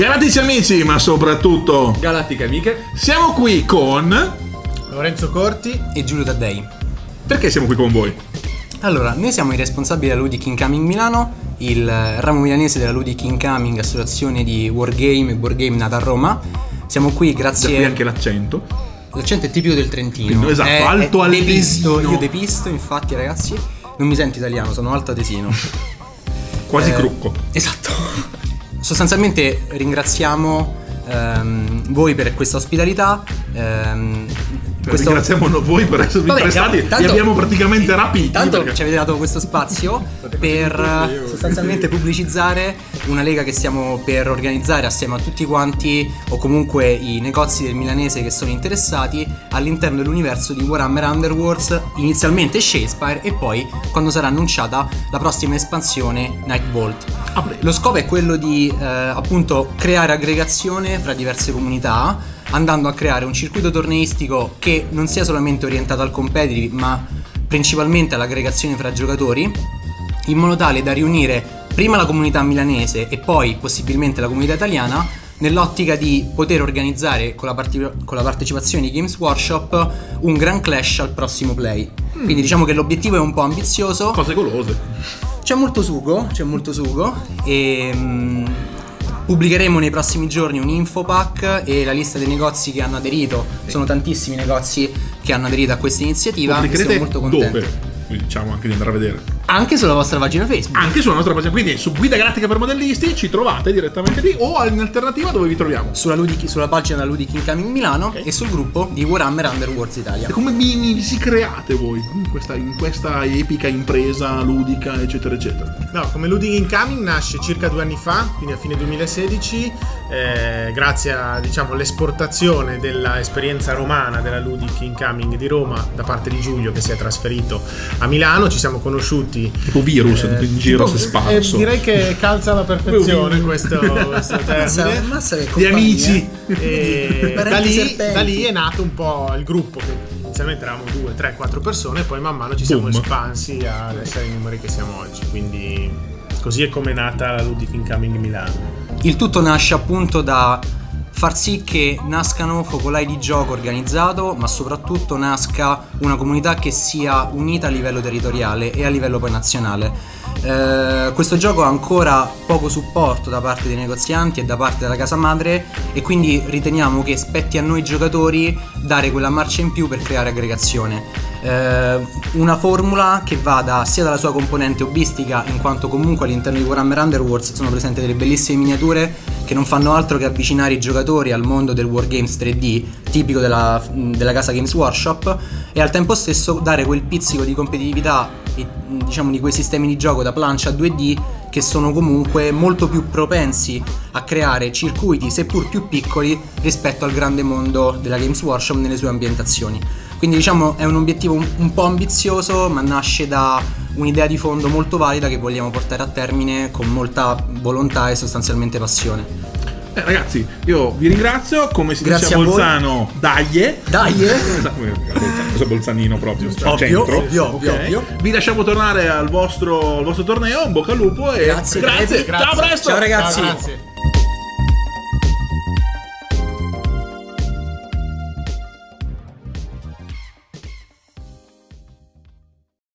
Galattici amici, ma soprattutto Galattiche amiche. siamo qui con... Lorenzo Corti. e Giulio Taddei. Perché siamo qui con voi? Allora, noi siamo i responsabili della Ludic Incoming Milano, il ramo milanese della Ludic Incoming, associazione di wargame e board game nata a Roma. Siamo qui Da grazie... qui anche l'accento. L'accento è tipico del Trentino. Quindi, esatto, È- alto è depisto. Io depisto, infatti ragazzi, non mi sento italiano, sono alto atesino. Quasi Eh, crucco. Esatto. Sostanzialmente ringraziamo ehm, voi per questa ospitalità. ehm, questo- Ringraziamo voi per esservi Vabbè, prestati. tanto- Vi abbiamo praticamente rapiti. Tanto perché- ci avete dato questo spazio per eh, sostanzialmente pubblicizzare una lega che stiamo per organizzare assieme a tutti quanti o comunque i negozi del milanese che sono interessati all'interno dell'universo di Warhammer Underworlds, inizialmente Shakespeare e poi quando sarà annunciata la prossima espansione Nightbolt. Ah, beh. Lo scopo è quello di eh, appunto creare aggregazione fra diverse comunità, andando a creare un circuito torneistico che non sia solamente orientato al competitive, ma principalmente all'aggregazione fra giocatori, in modo tale da riunire prima la comunità milanese e poi possibilmente la comunità italiana nell'ottica di poter organizzare con la, parti- con la partecipazione di Games Workshop un gran clash al prossimo play. Quindi diciamo che l'obiettivo è un po' ambizioso, Cose golose. c'è molto sugo, c'è molto sugo e mm, pubblicheremo nei prossimi giorni un info pack e la lista dei negozi che hanno aderito. Sono tantissimi negozi che hanno aderito a questa iniziativa. e Pubblicherete Siamo molto contenti. dove? Quindi diciamo anche di andare a vedere. Anche sulla vostra pagina Facebook. Anche sulla nostra pagina. Quindi su Guida Galattica per Modellisti ci trovate direttamente lì o in alternativa dove vi troviamo. Sulla, Ludic- sulla pagina Ludic Incoming Milano e sul gruppo di Warhammer Underworlds Italia. E come vi, vi si create voi in questa, in questa epica impresa ludica, eccetera, eccetera? No, come Ludic Incoming nasce circa due anni fa, quindi a fine 2016, eh, grazie a diciamo, l'esportazione dell'esperienza romana della Ludic Incoming di Roma da parte di Giulio che si è trasferito a Milano. Ci siamo conosciuti. Tipo virus tutto in giro tipo- si è sparso. eh, direi che calza alla perfezione questo, questo termine. compagnia. amici. E da lì, da lì è nato un po' il gruppo che inizialmente eravamo due, tre, quattro persone e poi man mano ci siamo Boom. espansi ad essere i numeri che siamo oggi. Quindi così è come è nata la Ludic Incoming Milano. Il tutto nasce appunto da far sì che nascano focolai di gioco organizzato, ma soprattutto nasca una comunità che sia unita a livello territoriale e a livello poi nazionale. Eh, questo gioco ha ancora poco supporto da parte dei negozianti e da parte della casa madre e quindi riteniamo che spetti a noi giocatori dare quella marcia in più per creare aggregazione. Eh, una formula che vada sia dalla sua componente hobbistica, in quanto comunque all'interno di Warhammer Underworlds sono presenti delle bellissime miniature che non fanno altro che avvicinare i giocatori al mondo del Wargames 3D, tipico della, della casa Games Workshop, e al tempo stesso dare quel pizzico di competitività e diciamo di quei sistemi di gioco da plancia 2D che sono comunque molto più propensi a creare circuiti seppur più piccoli rispetto al grande mondo della Games Workshop nelle sue ambientazioni. Quindi diciamo è un obiettivo un, un po' ambizioso ma nasce da un'idea di fondo molto valida che vogliamo portare a termine con molta volontà e sostanzialmente passione. Eh, ragazzi, io vi ringrazio. Come si Grazie dice a. Bolzano, daglie. Bolzano, cosa Bolzanino proprio. Ovvio, centro. ovvio, ovvio, Ok. ovvio. Vi lasciamo tornare al vostro, al vostro torneo. In bocca al lupo. E Grazie, grazie. grazie. Ciao, a presto. Ciao ragazzi! Ciao, grazie.